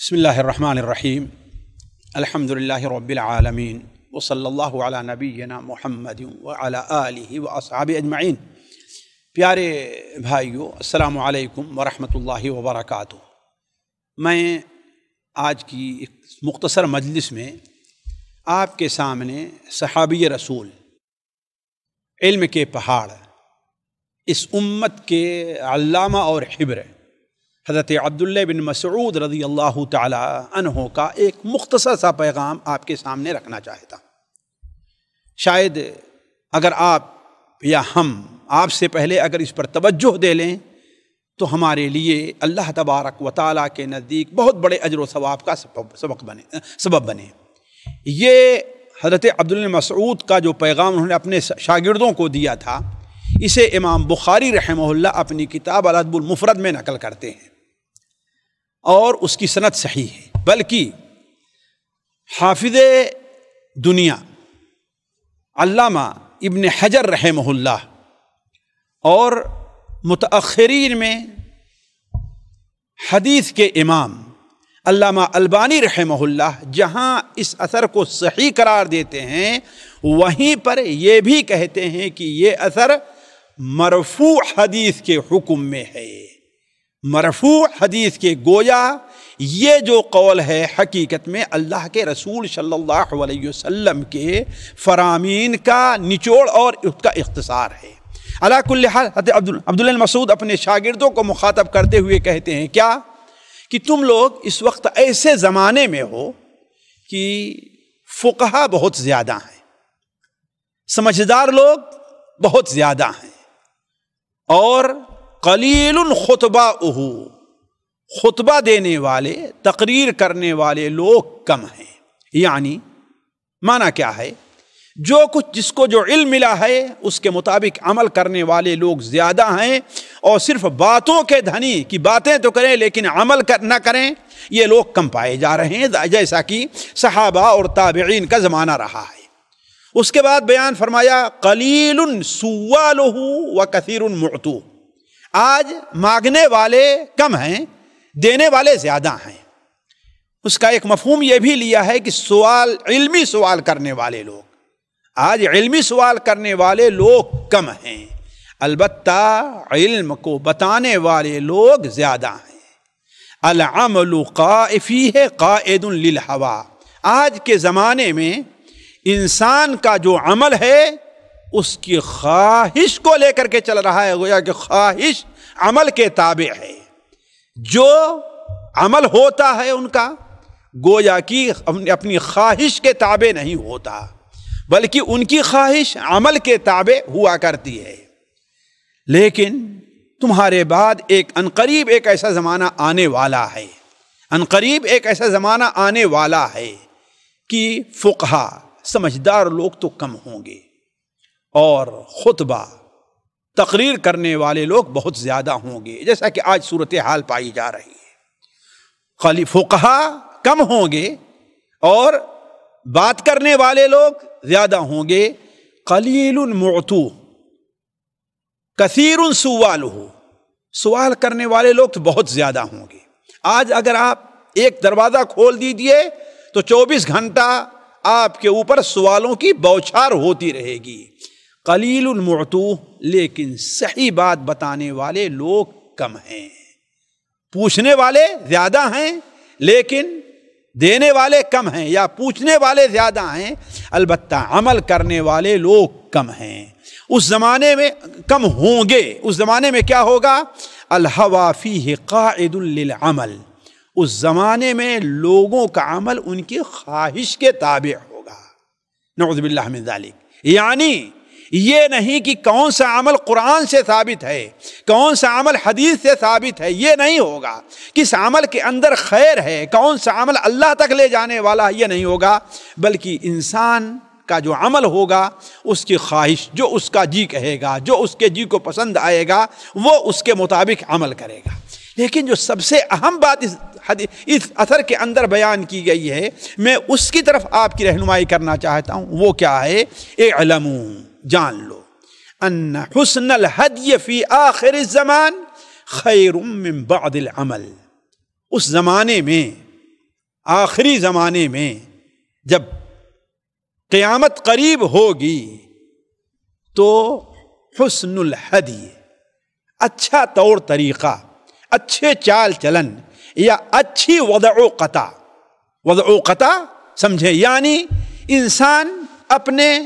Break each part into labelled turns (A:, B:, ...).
A: بسم اللہ الرحمن الرحیم. الحمد للہ رب العالمین. وصلی اللہ علیہ نبینا محمد وعلی آلہ و اصحاب اجمعین. پیارے بھائیو، السلام علیکم ورحمۃ اللہ وبرکاتہ. میں آج کی ایک مختصر مجلس میں آپ کے سامنے صحابی رسول، علم کے پہاڑ، اس امت کے علامہ اور حبر حضرت عبداللہ بن مسعود رضی اللہ تعالی عنہ کا ایک مختصر سا پیغام آپ کے سامنے رکھنا چاہتا شاید اگر آپ یا ہم آپ سے پہلے اگر اس پر توجہ دے لیں، تو ہمارے لیے اللہ تبارک و تعالیٰ کے نزدیک بہت بڑے اجر و ثواب کا سبق بنے سبب بنے۔ یہ حضرت عبداللہ مسعود کا جو پیغام انہوں نے اپنے شاگردوں کو دیا تھا، اسے امام بخاری رحمہ اللہ اپنی کتاب الادب المفرد میں نقل کرتے ہیں۔ اور اس کی صنعت صحیح ہے۔ بلکہ حافظ دنیا علامہ ابن حجر رحمہ اللہ اور متأخرین میں حدیث کے امام علامہ البانی رحمہ اللہ جہاں اس اثر کو صحیح قرار دیتے ہیں، وہیں پر یہ بھی کہتے ہیں کہ یہ اثر مرفوع حدیث کے حکم میں ہے۔ مرفوع حدیث کے گویا یہ جو قول ہے حقیقت میں اللہ کے رسول صلی اللہ علیہ وسلم کے فرامین کا نچوڑ اور اس کا اختصار ہے۔ اللہ کل حضرت عبد المسعود اپنے شاگردوں کو مخاطب کرتے ہوئے کہتے ہیں، کیا کہ تم لوگ اس وقت ایسے زمانے میں ہو کہ فقہ بہت زیادہ ہیں، سمجھدار لوگ بہت زیادہ ہیں اور قلیل الخطبہ اہو خطبہ دینے والے، تقریر کرنے والے لوگ کم ہیں۔ یعنی معنی کیا ہے؟ جو کچھ جس کو جو علم ملا ہے، اس کے مطابق عمل کرنے والے لوگ زیادہ ہیں۔ اور صرف باتوں کے دھنی کی باتیں تو کریں، لیکن عمل کر، نہ کریں۔ یہ لوگ کم پائے جا رہے ہیں، جیسا کہ صحابہ اور تابعین کا زمانہ رہا ہے۔ اس کے بعد بیان فرمایا قلیل سوال و کثیر معتو۔ آج مانگنے والے کم ہیں، دینے والے زیادہ ہیں۔ اس کا ایک مفہوم یہ بھی لیا ہے کہ سوال، علمی سوال کرنے والے لوگ۔ آج علمی سوال کرنے والے لوگ کم ہیں۔ البتہ علم کو بتانے والے لوگ زیادہ ہیں۔ العمل قائفی ہے، قائد للہوا۔ آج کے زمانے میں انسان کا جو عمل ہے اس کی خواہش کو لے کر کے چل رہا ہے، گویا کہ خواہش عمل کے تابع ہے۔ جو عمل ہوتا ہے ان کا، گویا کی اپنی خواہش کے تابع نہیں ہوتا، بلکہ ان کی خواہش عمل کے تابع ہوا کرتی ہے۔ لیکن تمہارے بعد ایک انقریب ایک ایسا زمانہ آنے والا ہے۔ انقریب ایک ایسا زمانہ آنے والا ہے کہ فقہ سمجھدار لوگ تو کم ہوں گے۔ اور خطبہ تقریر کرنے والے لوگ بہت زیادہ ہوں گے، جیسا کہ آج صورت حال پائی جا رہی ہے۔ خالی فقہ کم ہوں گے اور بات کرنے والے لوگ زیادہ ہوں گے۔ قلیل المعتو کثیر سوال ہو سوال کرنے والے لوگ تو بہت زیادہ ہوں گے۔ آج اگر آپ ایک دروازہ کھول دیجیے تو چوبیس گھنٹہ آپ کے اوپر سوالوں کی بوچھار ہوتی رہے گی۔ قلیل المعتو لیکن صحیح بات بتانے والے لوگ کم ہیں۔ پوچھنے والے زیادہ ہیں، لیکن دینے والے کم ہیں یا پوچھنے والے زیادہ ہیں، البتہ عمل کرنے والے لوگ کم ہیں۔ اس زمانے میں کم ہوں گے۔ اس زمانے میں کیا ہوگا؟ الحوافی قاعد للعمل۔ اس زمانے میں لوگوں کا عمل ان کی خواہش کے تابع ہوگا۔ نعوذ باللہ من ذالک۔ یعنی یہ نہیں کہ کون سا عمل قرآن سے ثابت ہے، کون سا عمل حدیث سے ثابت ہے، یہ نہیں ہوگا۔ کس عمل کے اندر خیر ہے، کون سا عمل اللہ تک لے جانے والا یہ نہیں ہوگا۔ بلکہ انسان کا جو عمل ہوگا، اس کی خواہش جو اس کا جی کہے گا، جو اس کے جی کو پسند آئے گا، وہ اس کے مطابق عمل کرے گا۔ لیکن جو سب سے اہم بات اس اس اثر کے اندر بیان کی گئی ہے۔ میں اس کی طرف آپ کی رہنمائی کرنا چاہتا ہوں۔ وہ کیا ہے؟ اے جان لو۔ ان حسن الحدی فی آخر الزمان خیر من بعد العمل۔ اس زمانے میں، آخری زمانے میں جب قیامت قریب ہوگی، تو حسن الحدی اچھا طور طریقہ، اچھے چال چلن یا اچھی وضع و قطع۔ وضع و قطع سمجھے یعنی انسان اپنے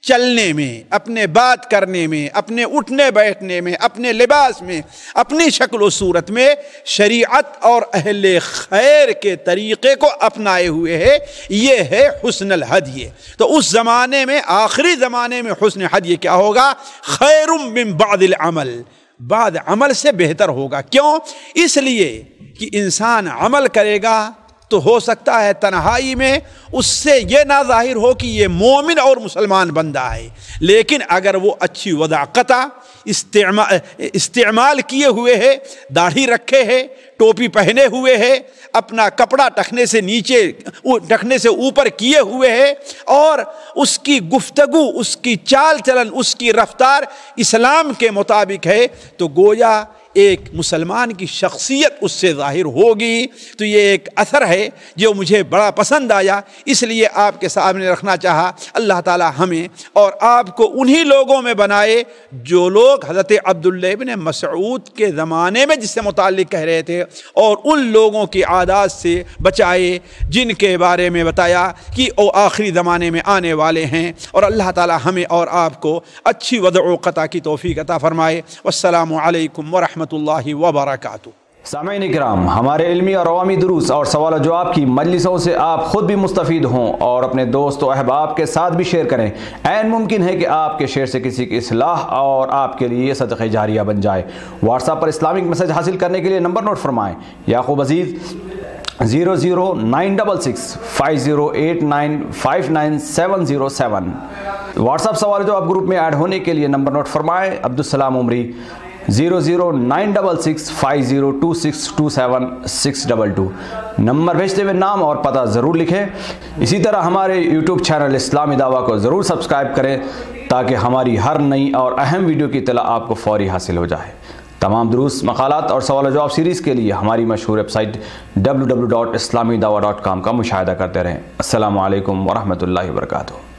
A: چلنے میں، اپنے بات کرنے میں، اپنے اٹھنے بیٹھنے میں، اپنے لباس میں، اپنی شکل و صورت میں شریعت اور اہل خیر کے طریقے کو اپنائے ہوئے ہے۔ یہ ہے حسن الحدیے۔ تو اس زمانے میں، آخری زمانے میں حسن حدیے کیا ہوگا؟ خیر من بعد العمل۔ بعد عمل سے بہتر ہوگا۔ کیوں؟ اس لیے کہ انسان عمل کرے گا تو ہو سکتا ہے تنہائی میں اس سے یہ نہ ظاہر ہو کہ یہ مومن اور مسلمان بندہ ہے۔ لیکن اگر وہ اچھی وضاقتہ استعمال استعمال کیے ہوئے ہے، داڑھی رکھے ہے ٹوپی پہنے ہوئے ہے، اپنا کپڑا ٹکنے سے نیچے ٹکنے سے اوپر کیے ہوئے ہے، اور اس کی گفتگو، اس کی چال چلن، اس کی رفتار اسلام کے مطابق ہے۔ تو گویا ایک مسلمان کی شخصیت اس سے ظاہر ہوگی۔ تو یہ ایک اثر ہے جو مجھے بڑا پسند آیا۔ اس لیے آپ کے سامنے رکھنا چاہا، اللہ تعالی ہمیں اور آپ کو انہی لوگوں میں بنائے جو لوگ حضرت عبداللہ ابن مسعود کے زمانے میں جس سے متعلق کہہ رہے تھے۔ اور ان لوگوں کی عادات سے بچائے جن کے بارے میں بتایا کہ وہ آخری زمانے میں آنے والے ہیں۔ اور اللہ تعالی ہمیں اور آپ کو اچھی وضع و قطع کی توفیق عطا فرمائے۔ والسلام علیکم ورحمۃ اللہ وبرکاتہ۔
B: سامعین اکرام، ہمارے علمی اور عوامی دروس اور سوال و جواب کی مجلسوں سے آپ خود بھی مستفید ہوں اور اپنے دوست و احباب کے ساتھ بھی شیئر کریں۔ این ممکن ہے کہ آپ کے شیئر سے کسی کی اصلاح اور آپ کے لیے صدقہ جاریہ بن جائے۔ واٹس ایپ پر اسلامک میسج حاصل کرنے کے لیے نمبر نوٹ فرمائیں۔ Yaqoob Aziz, zero zero nine double six five zero eight nine five nine seven zero seven. WhatsApp سوال جو آپ گروپ میں ایڈ ہونے کے لیے نمبر نوٹ فرمائیں۔ Abdussalam Umari zero zero nine double six five zero two six two seven six double two number بھیجتے ہوئے نام اور پتہ ضرور لکھیں اسی طرح ہمارے یوٹیوب چینل اسلامی دعویٰ کو ضرور سبسکرائب کریں تاکہ ہماری ہر نئی اور اہم ویڈیو کی اطلاع آپ کو فوری حاصل ہو جائے تمام دروس، مقالات اور سوال و جواب سیریز کے لیے ہماری مشہور website W W dot Islami dot com کا مشاہدہ کرتے رہیں۔ السلام علیکم ورحمۃ اللہ وبرکاتہ۔